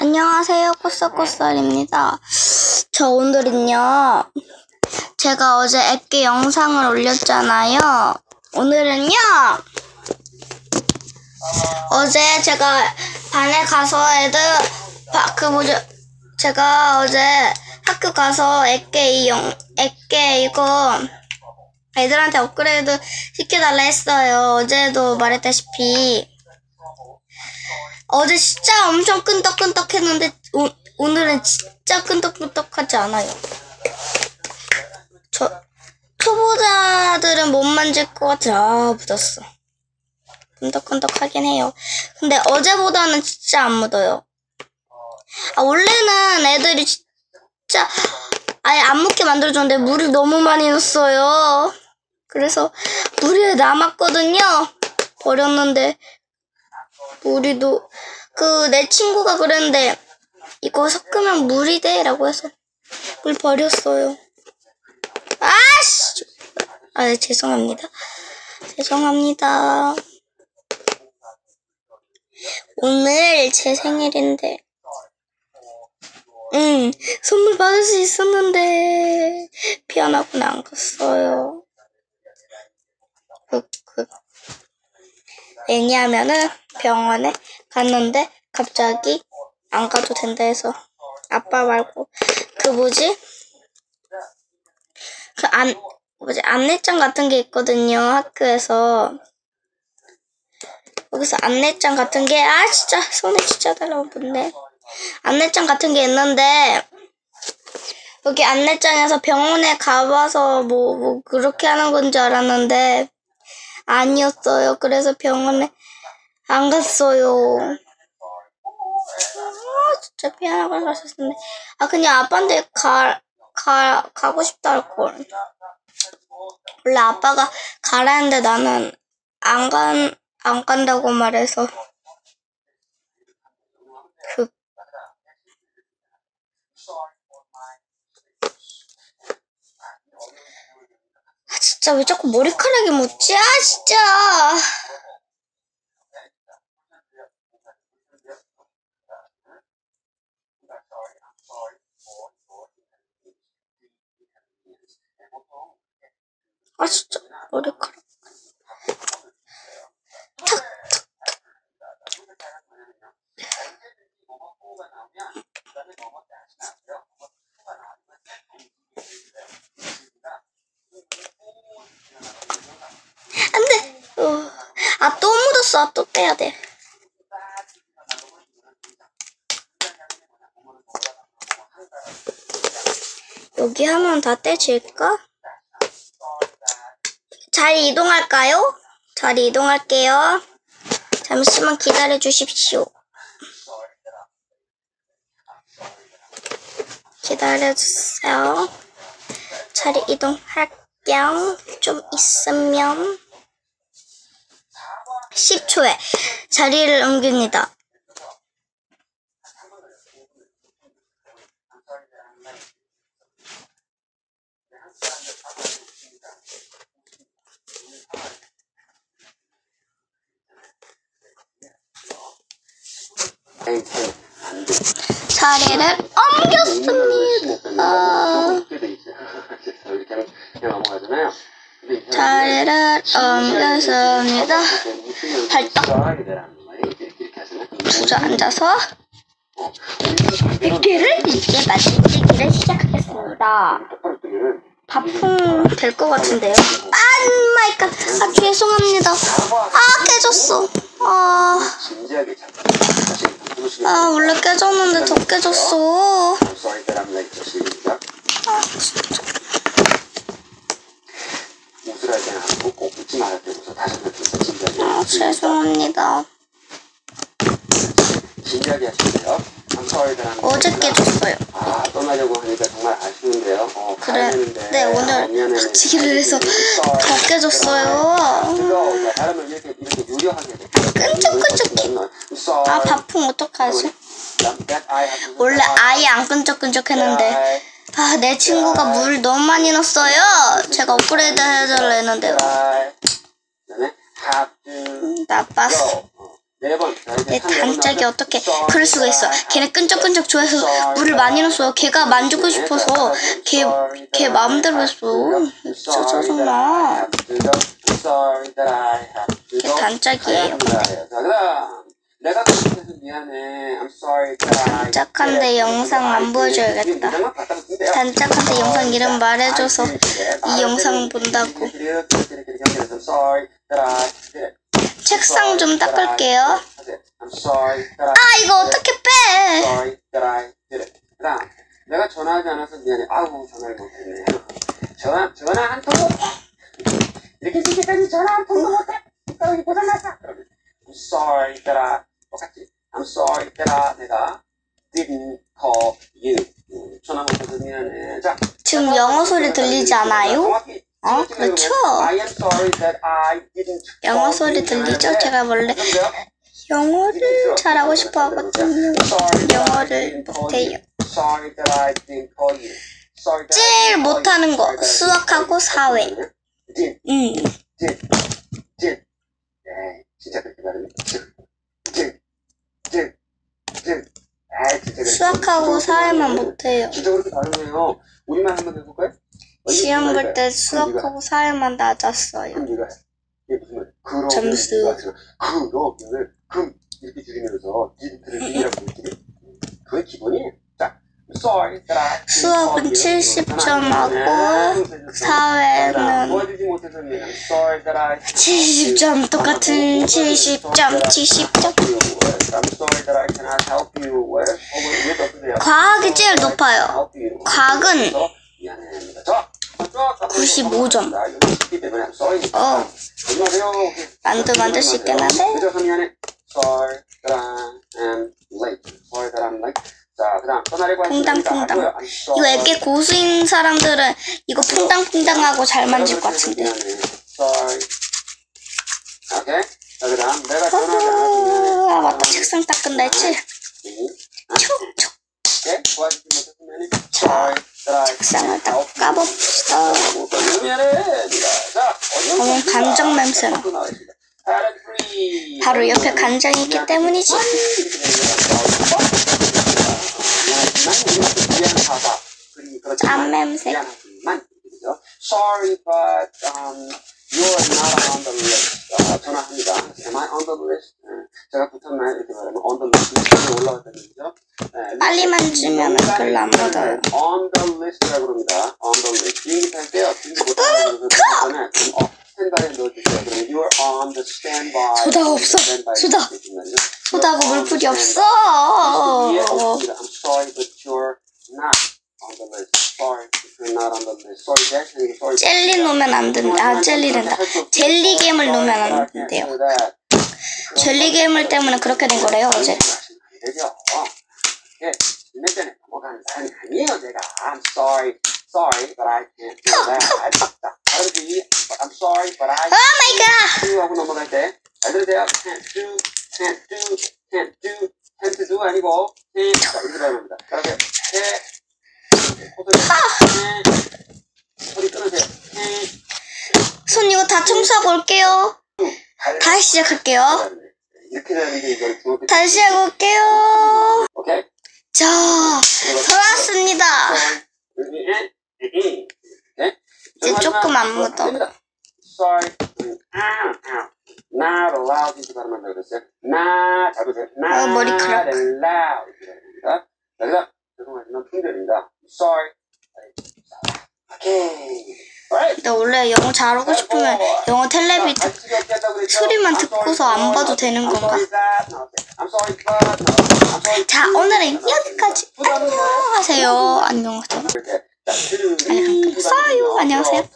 안녕하세요, 코스코스입니다. 저 오늘은요, 제가 어제 액기 영상을 올렸잖아요. 오늘은요, 어제 제가 반에 가서 애들, 바- 그 뭐죠, 제가 어제 학교 가서 액계 이 영, 액계 이거 애들한테 업그레이드 시켜달라 했어요. 어제도 말했다시피. 어제 진짜 엄청 끈덕끈덕 했는데 오, 오늘은 진짜 끈덕끈덕하지 않아요. 저 초보자들은 못 만질 것 같아. 아 묻었어. 끈덕끈덕하긴 해요. 근데 어제보다는 진짜 안 묻어요. 아 원래는 애들이 진짜 아예 안 묻게 만들어줬는데 물을 너무 많이 넣었어요. 그래서 물이 남았거든요. 버렸는데 물이도 그 내 친구가 그랬는데 이거 섞으면 물이 돼라고 해서 물 버렸어요. 아씨, 아 네, 죄송합니다. 죄송합니다. 오늘 제 생일인데, 응 선물 받을 수 있었는데 미안하구나 안 갔어요. 왜냐하면은 병원에 갔는데 갑자기 안 가도 된다 해서 아빠 말고 그 뭐지? 그 안 뭐지? 안내장 같은 게 있거든요 학교에서. 거기서 안내장 같은 게 아 진짜 손에 진짜 달라붙네 안내장 같은 게 있는데 여기 안내장에서 병원에 가봐서 뭐, 뭐 그렇게 하는 건 줄 알았는데 아니었어요. 그래서 병원에 안 갔어요. 아, 진짜 미안하고 가셨는데. 아, 그냥 아빠한테 가, 가, 가고 싶다 할걸. 원래 아빠가 가라는데 나는 안 간, 안 간다고 말해서. 그, 아, 진짜 왜 자꾸 머리카락이 묻지? 아, 진짜. 아, 진짜. 머리카락. 탁, 탁. 안 돼. 어. 아, 또 묻었어. 아, 또 빼야 돼. 여기 하면 다 떼질까? 자리 이동할까요? 자리 이동할게요. 잠시만 기다려 주십시오. 기다려 주세요. 자리 이동할게요. 좀 있으면 10초에 자리를 옮깁니다. 자리를 옮겼습니다. 자리를 옮겼습니다. 벌떡. 주저앉아서 집게를 이제 만들기를 시작하겠습니다. 똑바로 뜨면은 바풍 될 것 같은데요. oh my god. 아 죄송합니다. 아 깨졌어. 아, 아 원래 깨졌는데 더 깨졌어. 아 진짜. 아 죄송합니다. 어제. 깨졌어요. 아 떠나려고 하니까 정말 아쉬운데요. 어, 그래. 네 어, 오늘. 박치기를 해서. 더 깨졌어요. Sorry. 아 바풍 어떡하지? 원래 아예 안 끈적끈적했는데. 아 내 친구가 물 너무 많이 넣었어요. 제가 업그레이드 해달라 to 나빴어. 네내 단짝이 번 어떻게. 그럴 수가 있어. 걔는 끈적끈적 좋아해서 물을 많이 넣었어. 걔가 만지고 싶어서 걔, 걔 마음대로 했어. 진짜 짜증나. 걔 단짝이에요, 내가 잘못해서 미안해. I'm sorry. 단짝한데 영상 안 보여줘야겠다. 단짝한테 영상 이름 말해줘서 이 영상 본다고. 책상 좀 닦을게요. 아, 이거 어떻게 빼? 내가 전화하지 않아서 미안해. 아우 전화를 못했네. 전화 전화 한 해. 이렇게 시기까지 전화 한 통도 못해. 여기 고장났다. I'm sorry that I 똑같이 I'm sorry that I 내가 didn't call you. 음, 전화 못해서 미안해. 자 지금 영어 소리 들리지 않아요? 정확히 어, 그렇죠. 찍으면 I am sorry that I didn't 영어 소리. 들리죠? 제가 원래? 영어를 잘하고 싶어 하거든요. 영어를 못해요. Sorry that I didn't call you. Sorry that I 제일. 못하는 거, 수학하고. 사회. did, 응. did, did. 에이, 진짜 그렇게 말하네. did, did, did, did. 에이, 진짜 그렇게 수학하고 말하네. 사회만 못해요. 발음해요. 우리말 한번 해볼까요? 시험 볼 때 수학하고 사회만 낮았어요. 그럼 네가 해. 이게 무슨 말? 그러면 점수. 금 이렇게 줄이면서 이렇게 그게 기본이에요. 자, 수학은 call you. 70점 하고 사회는 도와주지 못해서 미안. Sorry that I 70점 똑같은 70점, 70점. I'm sorry that I cannot help you with. 어, 뭐, 이게 어떠세요? 과학이 제일 높아요. help you. 과학은 미안합니다. 자, 자, 95 점. 자, 여기 있기 때문에 I'm sorry. 어. 하지 마세요. 만두 만들 수 있겠는데? 그래서 미안해. Sorry that I am late. Sorry that I'm late. 자, 그다음 떠나려고 할 퐁당, 준비가 퐁당. 하고요. I'm 이거. 애게 고수인 사람들은 이거 퐁당퐁당하고 잘 만질 것 같은데. 아, 맞다. 책상 닦은다 했지? 촉, 촉. 책상을 딱 help you. 까봅시다. 어디 저는 간장 냄새나. 바로 옆에 간장이 있기 때문이지. 짠 냄새. Sorry, but um, you're not on the list. 아, 전화합니다. Am I on the list? 네, 제가 붙었나요? 이렇게 말하면 on the list 위에 올라왔다는 거죠. 네, 빨리 만지면 별로 안 묻어요. On the list라고 그럽니다. On the list. 비행기 탈 때요. 비행기 못 타는 거 그러잖아요. 그럼 어, 스탠바이에 넣어주세요. 그러면 you're on the standby. 소다가 없어. 소다. 소다고 on 물풀이 없어. 없습니다. I'm sorry, but you're not. 젤리 놓으면 안 된다. 아, 젤리 된다. 젤리 괴물 놓으면 안 된대요. 젤리 괴물 때문에 그렇게 된 거래요, 어제. 오 마이 갓! 손 이거 다 청소하고 올게요. 다시 시작할게요. 다시 하고 올게요. 오케이? 자, 돌아왔습니다. 이제 조금 안 묻어. Sorry. Not allowed 이렇게 발음한다고 그랬어요. Not 잡으세요. Not 어, 머리카락. allowed. 여기서 죄송하지만 품절입니다. Sorry. 오케이. 근데 원래 영어 잘하고 싶으면 영어 텔레비 듣, 소리만 듣고서 안 봐도 되는 건가? 자, 오늘은 여기까지. 안녕하세요. 안녕하세요. 안녕하세요. 안녕하세요.